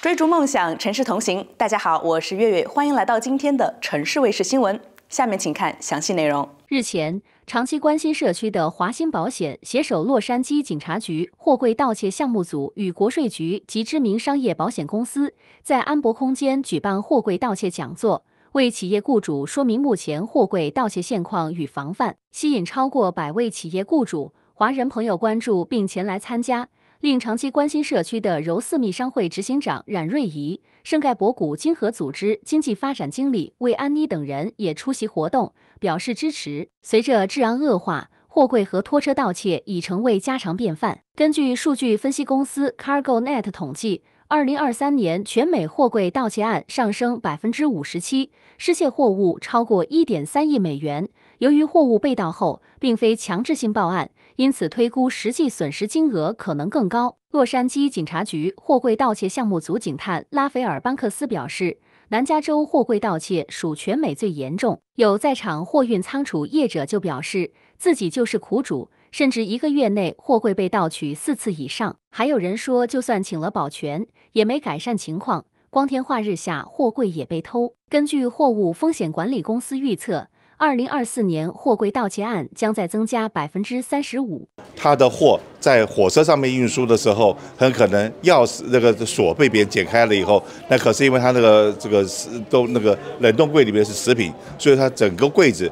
追逐梦想，城市同行。大家好，我是月月，欢迎来到今天的城市卫视新闻。下面请看详细内容。日前，长期关心社区的华鑫保险携手洛杉矶警察局货柜盗窃项目组与国税局及知名商业保险公司，在安博空间举办货柜盗窃讲座，为企业雇主说明目前货柜盗窃现况与防范，吸引超过百位企业雇主、华人朋友关注并前来参加。令长期关心社区的柔四密商会执行长冉瑞怡、圣盖博谷金河组织经济发展经理魏安妮等人也出席活动，表示支持。随着治安恶化，货柜和拖车盗窃已成为家常便饭。根据数据分析公司 CargoNet 统计，二零二三年全美货柜盗窃案上升百分之五十七，失窃货物超过一点三亿美元。由于货物被盗后并非强制性报案。因此，推估实际损失金额可能更高。洛杉矶警察局货柜盗窃项目组警探拉斐尔·班克斯表示，南加州货柜盗窃属全美最严重。有在场货运仓储业者就表示，自己就是苦主，甚至一个月内货柜被盗取四次以上。还有人说，就算请了保全，也没改善情况。光天化日下，货柜也被偷。根据货物风险管理公司预测。二零二四年货柜盗窃案将再增加百分之三十五。他的货在火车上面运输的时候，很可能钥匙那个锁被别人解开了以后，那可是因为他那个这个是都那个冷冻柜里面是食品，所以他整个柜子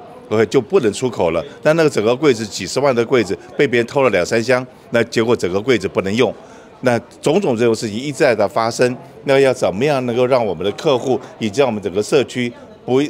就不能出口了。但那个整个柜子几十万的柜子被别人偷了两三箱，那结果整个柜子不能用。那种种这种事情一再的发生，那要怎么样能够让我们的客户以及我们整个社区？不，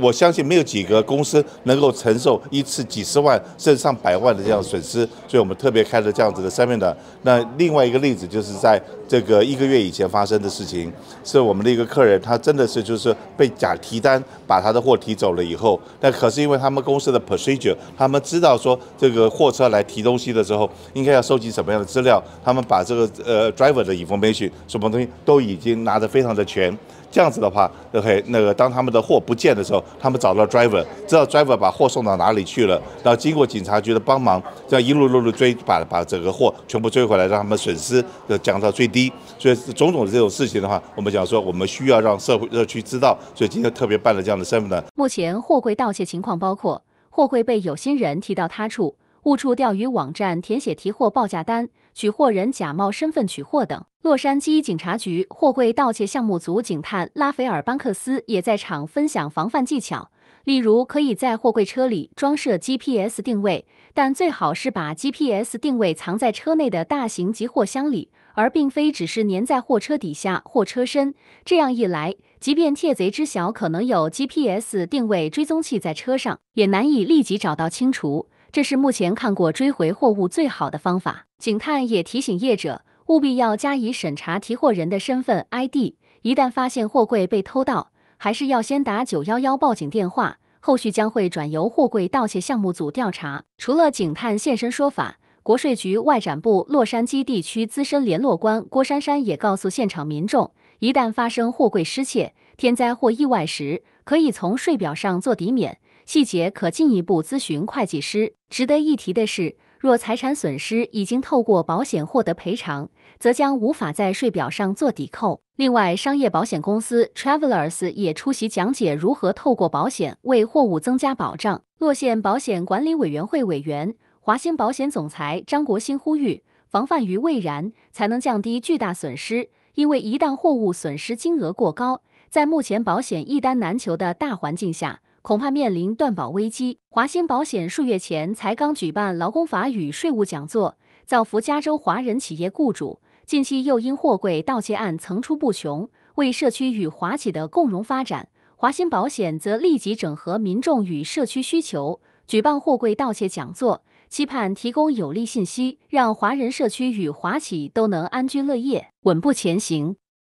我相信没有几个公司能够承受一次几十万甚至上百万的这样损失，所以我们特别开了这样子的 seminar。那另外一个例子就是在这个一个月以前发生的事情，是我们的一个客人，他真的是就是被假提单把他的货提走了以后，那可是因为他们公司的 procedure，他们知道说这个货车来提东西的时候应该要收集什么样的资料，他们把这个呃 driver 的 information 什么东西都已经拿得非常的全。这样子的话，OK，那个当他们的货不见的时候，他们找到 driver，知道 driver 把货送到哪里去了，然后经过警察局的帮忙，这样一路路路追，把把整个货全部追回来，让他们损失要降到最低。所以种种这种事情的话，我们讲说，我们需要让社会社区知道，所以今天特别办了这样的身份呢。目前货柜盗窃情况包括货柜被有心人提到他处。误触钓鱼网站填写提货报价单，取货人假冒身份取货等。洛杉矶警察局货柜盗窃项目组警探拉斐尔·班克斯也在场分享防范技巧，例如可以在货柜车里装设 GPS 定位，但最好是把 GPS 定位藏在车内的大型集货箱里，而并非只是粘在货车底下或车身。这样一来，即便窃贼知晓可能有 GPS 定位追踪器在车上，也难以立即找到清除。这是目前看过追回货物最好的方法。警探也提醒业者，务必要加以审查提货人的身份 ID。一旦发现货柜被偷盗，还是要先打九幺幺报警电话，后续将会转由货柜盗窃项目组调查。除了警探现身说法，国税局外展部洛杉矶地区资深联络官郭珊珊也告诉现场民众，一旦发生货柜失窃、天灾或意外时，可以从税表上做抵免。细节可进一步咨询会计师。值得一提的是，若财产损失已经透过保险获得赔偿，则将无法在税表上做抵扣。另外，商业保险公司 Travelers 也出席讲解如何透过保险为货物增加保障。洛县保险管理委员会委员、华兴保险总裁张国兴呼吁：防范于未然，才能降低巨大损失。因为一旦货物损失金额过高，在目前保险一单难求的大环境下，恐怕面临断保危机。华鑫保险数月前才刚举办劳工法与税务讲座，造福加州华人企业雇主。近期又因货柜盗窃案层出不穷，为社区与华企的共荣发展，华鑫保险则立即整合民众与社区需求，举办货柜盗窃讲座，期盼提供有力信息，让华人社区与华企都能安居乐业、稳步前行。